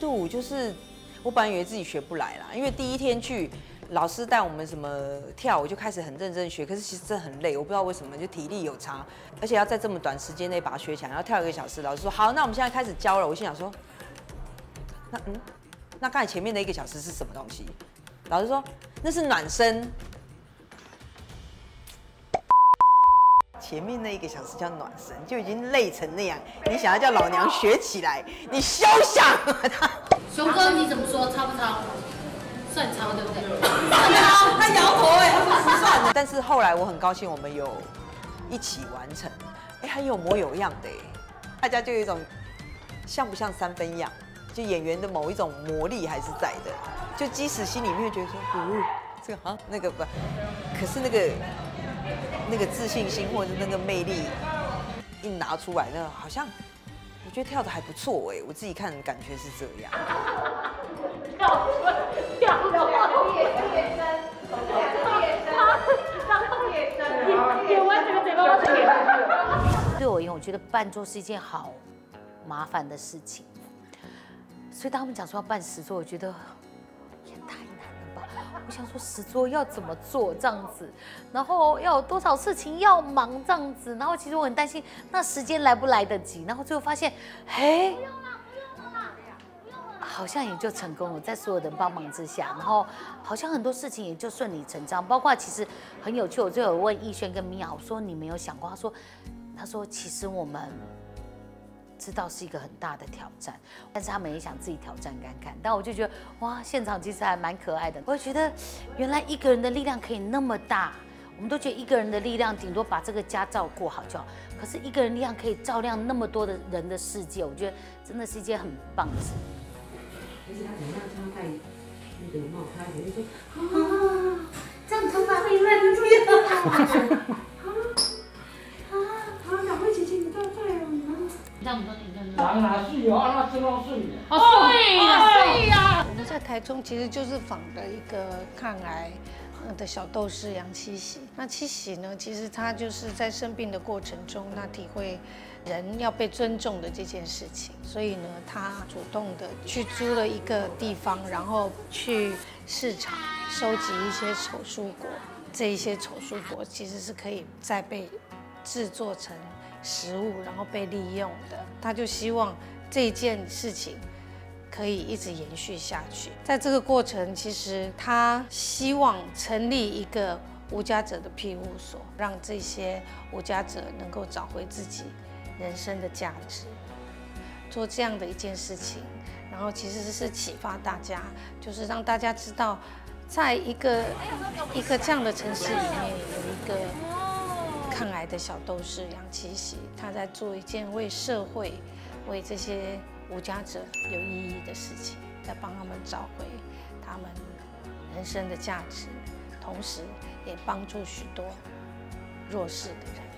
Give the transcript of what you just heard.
度就是我本来以为自己学不来啦，因为第一天去。老师带我们什么跳，我就开始很认真学。可是其实真的很累，我不知道为什么，就体力有差，而且要在这么短时间内把它学起来，要跳一个小时。老师说好，那我们现在开始教了。我心想说，那嗯，那刚才前面的一个小时是什么东西？老师说那是暖身。前面那一个小时叫暖身，就已经累成那样，你想要叫老娘学起来，你休想！熊哥你怎么说？超不超？算超对不对？算超，他摇头哎，他不算的。但是后来我很高兴，我们有一起完成，哎，很有模有样的哎，大家就有一种像不像三分样，就演员的某一种魔力还是在的。就即使心里面觉得说，哦，那个不，可是那个那个自信心或者那个魅力一拿出来，那好像我觉得跳的还不错哎，我自己看感觉是这样。跳跳跳，夜夜深，夜深，然后夜深，演完整个嘴巴都是眼。对我而言，我觉得扮桌是一件好麻烦的事情，所以当他们讲说要办十桌，我觉得。我想说十桌要怎么做这样子，然后要有多少事情要忙这样子，然后其实我很担心那时间来不来得及，然后最后发现，嘿。好像也就成功了，在所有人帮忙之下，然后好像很多事情也就顺理成章。包括其实很有趣，我就有问逸轩跟米娅，我说你没有想过？他说，他说其实我们知道是一个很大的挑战，但是他们也想自己挑战看看。但我就觉得哇，现场其实还蛮可爱的。我觉得原来一个人的力量可以那么大，我们都觉得一个人的力量顶多把这个家照顾好就好，可是一个人力量可以照亮那么多的人的世界，我觉得真的是一件很棒的事。就是他怎样穿戴那个帽，他就说啊，这样头发会乱掉。你看我们都你看。当然是有，那知道是你。哦，对呀，对呀。我们在台中其实就是仿的一个抗癌。的小斗士杨七喜，那七喜呢？其实他就是在生病的过程中，那体会人要被尊重的这件事情，所以呢，他主动的去租了一个地方，然后去市场收集一些丑蔬果。这一些丑蔬果其实是可以再被制作成食物，然后被利用的。他就希望这件事情。可以一直延续下去。在这个过程，其实他希望成立一个无家者的庇护所，让这些无家者能够找回自己人生的价值，做这样的一件事情。然后其实是启发大家，就是让大家知道，在一个一个这样的城市里面，有一个抗癌的小斗士杨奇喜，他在做一件为社会、为这些。无家者有意义的事情，在帮他们找回他们人生的价值，同时也帮助许多弱势的人。